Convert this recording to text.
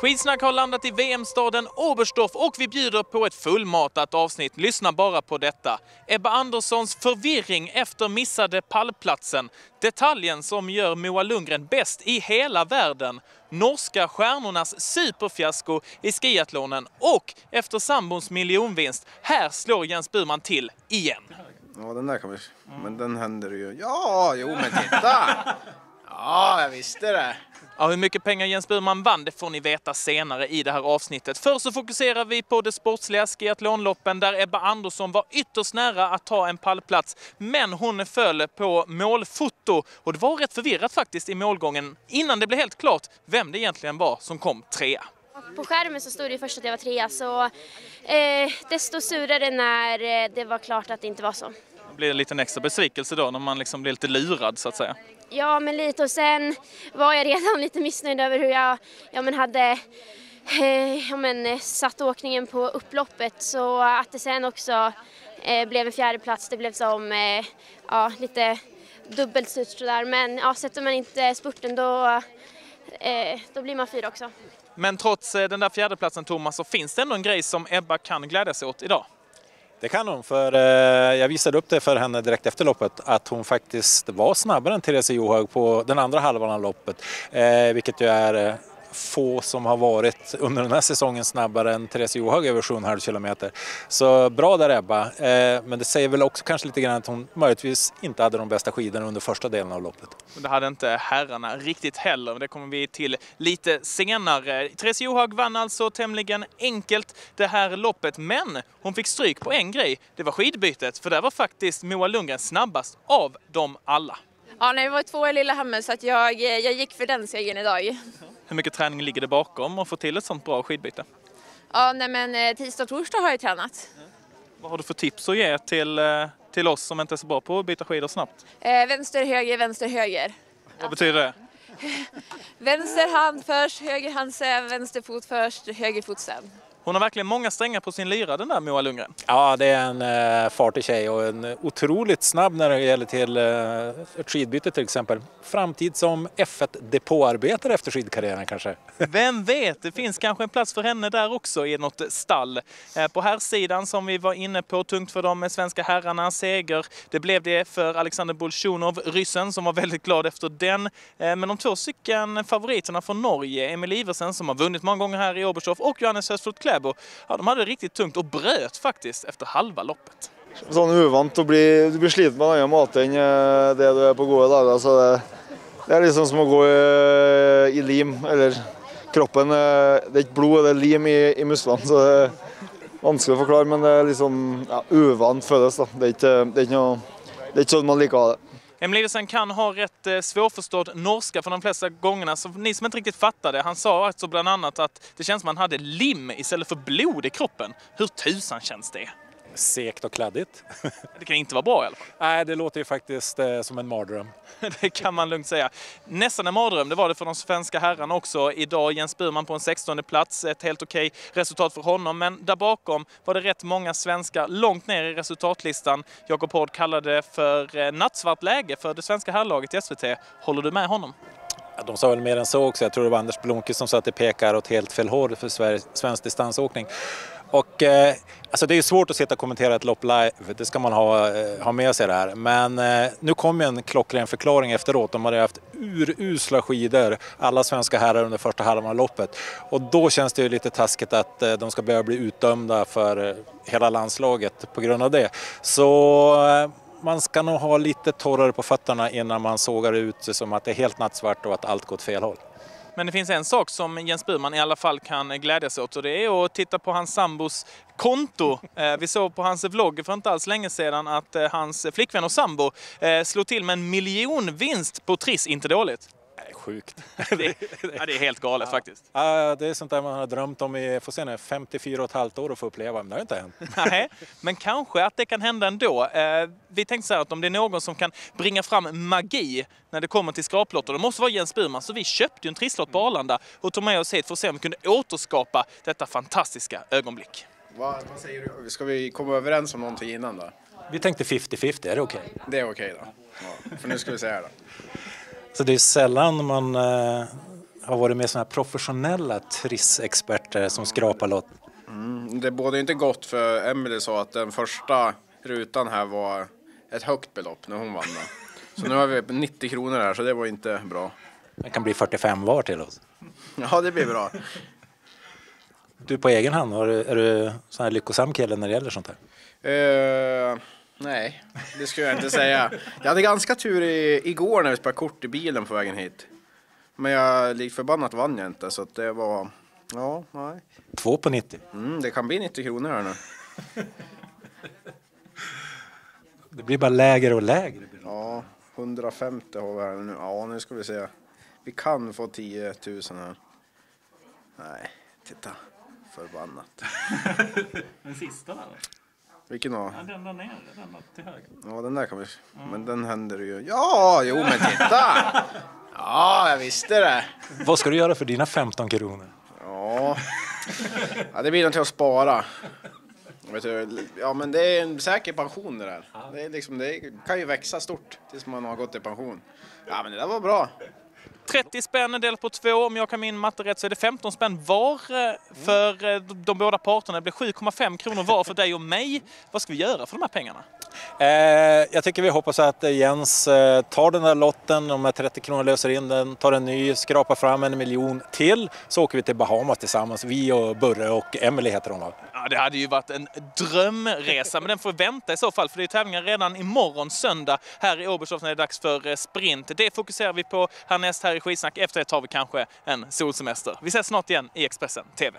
Skidsnack har landat i VM-staden Oberstdorf och vi bjuder på ett fullmatat avsnitt. Lyssna bara på detta. Ebba Anderssons förvirring efter missade pallplatsen. Detaljen som gör Moa Lundgren bäst i hela världen. Norska stjärnornas superfiasko i skiathlonen och efter sambons miljonvinst. Här slår Jens Burman till igen. Ja, den där kan vi... Men den händer ju. Ja, jo men titta! Ja, jag visste det. Ja, hur mycket pengar Jens Burman vann det får ni veta senare i det här avsnittet. Först så fokuserar vi på det sportsliga skiathlonloppen där Ebba Andersson var ytterst nära att ta en pallplats. Men hon föll på målfoto och det var rätt förvirrat faktiskt i målgången innan det blev helt klart vem det egentligen var som kom trea. På skärmen så stod det först att jag var trea så eh, desto surare när eh, det var klart att det inte var så. Det blir en liten extra besvikelse då när man liksom blir lite lurad så att säga. Ja, men lite och sen var jag redan lite missnöjd över hur jag ja, men hade eh, ja, men, eh, satt åkningen på upploppet så att det sen också eh, blev en fjärde plats det blev som eh, ja, lite dubbelt surt sådär men ja, sätter man inte spurten då, eh, då blir man fyra också. Men trots eh, den där fjärdeplatsen Thomas så finns det ändå en grej som Ebba kan glädja sig åt idag. Det kan hon, för eh, jag visade upp det för henne direkt efter loppet att hon faktiskt var snabbare än Therese Johaug på den andra halvan av loppet. Eh, vilket ju är eh, få som har varit under den här säsongen snabbare än Therese Johaug över 7,5 kilometer. Så bra där Ebba, eh, men det säger väl också kanske lite grann att hon möjligtvis inte hade de bästa skidorna under första delen av loppet. Det hade inte herrarna riktigt heller, men det kommer vi till lite senare. Therese Johaug vann alltså tämligen enkelt det här loppet, men hon fick stryk på en grej. Det var skidbytet, för där var faktiskt Moa Lundgren snabbast av dem alla. Ja, nej, vi var två i Lillehammer så att jag, jag gick för den segern idag. Hur mycket träning ligger det bakom att få till ett sånt bra skidbyte? Ja, nej, men eh, tisdag och torsdag har jag tränat. Vad har du för tips att ge till, eh, till oss som inte är så bra på att byta skidor snabbt? Eh, vänster, höger, vänster, höger. Vad betyder det? Vänster hand först, höger hand sen, vänster fot först, höger fot sen. Hon har verkligen många strängar på sin lyra den där Moa Lundgren. Ja, det är en eh, fartig tjej och en otroligt snabb när det gäller till eh, skidbyte till exempel. Framtid som F1 depåarbetare efter skidkarriären kanske. Vem vet, det finns kanske en plats för henne där också i något stall. Eh, på här sidan som vi var inne på, tungt för de svenska herrarna, seger. Det blev det för Alexander Bolsjunov, ryssen, som var väldigt glad efter den. Eh, men de två stycken favoriterna från Norge, Emil Iversen som har vunnit många gånger här i Oberstdorf och Johannes Hösflot Kläbo, ja, de hade det riktigt tungt och bröt faktiskt efter halva loppet. Sånn uvant å bli Du blir sliten på en annen måte enn det du är på gode dager. Så alltså det, det är liksom som att gå i, i lim. Eller kroppen eh, Det är ikke blod, det är lim i, i musklene. Så det er vanskelig å forklare, men det är liksom ja, uvant føles. da. Det är inte, det er ikke noe Det er ikke sånn man liker å ha det. Emil Iversen kan ha rätt eh, svårförstådd norska för de flesta gångerna. Så ni som inte riktigt fattade, han sa alltså bland annat att det känns som att han hade lim istället för blod i kroppen. Hur tusan känns det? Sekt och kladdigt. Det kan inte vara bra i alla fall. Nej, det låter ju faktiskt eh, som en mardröm. Det kan man lugnt säga. Nästan en mardröm, det var det för de svenska herrarna också. Idag Jens Burman på en 16 plats, ett helt okej resultat för honom. Men där bakom var det rätt många svenskar långt ner i resultatlistan. Jakob Hård kallade det för eh, nattsvart läge för det svenska herrlaget i SVT. Håller du med honom? De sa väl mer än så också. Jag tror det var Anders Blomqvist som sa att det pekar åt helt fel håll för svensk distansåkning. Och, eh, alltså det är svårt att sitta och kommentera ett lopp live, det ska man ha, eh, ha med sig det här. Men eh, nu kom ju en klockren förklaring efteråt. De hade haft urusla skidor, alla svenska herrar under första halvan av loppet. Och då känns det ju lite taskigt att eh, de ska behöva bli utdömda för eh, hela landslaget på grund av det. Så eh, man ska nog ha lite torrare på fötterna innan man sågar ut sig som att det är helt nattsvart och att allt går åt fel håll. Men det finns en sak som Jens Burman i alla fall kan glädjas åt och det är att titta på hans sambos konto. Eh, vi såg på hans vlogg för inte alls länge sedan att eh, hans flickvän och sambo eh, slog till med en miljonvinst på Triss. Inte dåligt. Sjukt. Det, ja, det är helt galet faktiskt. Ja, det är sånt där man har drömt om i får se nu, 54 och ett halvt år att få uppleva, men det har inte hänt. Nej, men kanske att det kan hända ändå. Eh, vi tänkte så här att om det är någon som kan bringa fram magi när det kommer till skraplotter, det måste vara Jens Burman. Så vi köpte ju en trisslott på Arlanda och tog med oss hit för att se om vi kunde återskapa detta fantastiska ögonblick. Vad, vad säger du? Ska vi komma överens om någonting innan då? Vi tänkte 50-50, är det okej? Det är okej då. Ja, för nu ska vi se här då. Så det är sällan man eh, har varit med sådana här professionella trissexperter som skrapar lott. Mm, det båda inte gott för Emelie sa att den första rutan här var ett högt belopp när hon vann. Så nu har vi 90 kronor här så det var inte bra. Det kan bli 45 var till oss. Ja, det blir bra. Du på egen hand, är du sån här lyckosam kille när det gäller sånt här? Uh, nej, det skulle jag inte säga. Jag hade ganska tur i, igår när vi spelade kort i bilen på vägen hit. Men jag likt förbannat vann jag inte så det var, ja, nej. Två på 90? Mm, det kan bli 90 kronor här nu. Det blir bara lägre och lägre. Ja, 150 har vi här nu. Ja, nu ska vi se. Vi kan få 10 000 här. Nej, titta. Förbannat. Den sista där? Vilken då? Ja, den där nere, den där till höger. Ja, den där kan vi... Men den händer ju... Ja, jo men titta! Ja, jag visste det. Vad ska du göra för dina 15 kronor? Ja, ja det blir nog till att spara. Vet du, ja men det är en säker pension det där. Det, är liksom, det kan ju växa stort tills man har gått i pension. Ja men det där var bra. 30 spänn delat på två. Om jag kan min matte rätt så är det 15 spänn var eh, för eh, de båda parterna. Det blir 7,5 kronor var för dig och mig. Vad ska vi göra för de här pengarna? Eh, jag tycker vi hoppas att Jens tar den där lotten, de här 30 kronor löser in den, tar en ny, skrapar fram en miljon till. Så åker vi till Bahamas tillsammans, vi och Burre och Emily heter hon va? Ja, det hade ju varit en drömresa, men den får vänta i så fall, för det är tävlingar redan imorgon söndag här i Oberstdorf när det är dags för sprint. Det fokuserar vi på härnäst här i Skitsnack. Efter det tar vi kanske en solsemester. Vi ses snart igen i Expressen TV.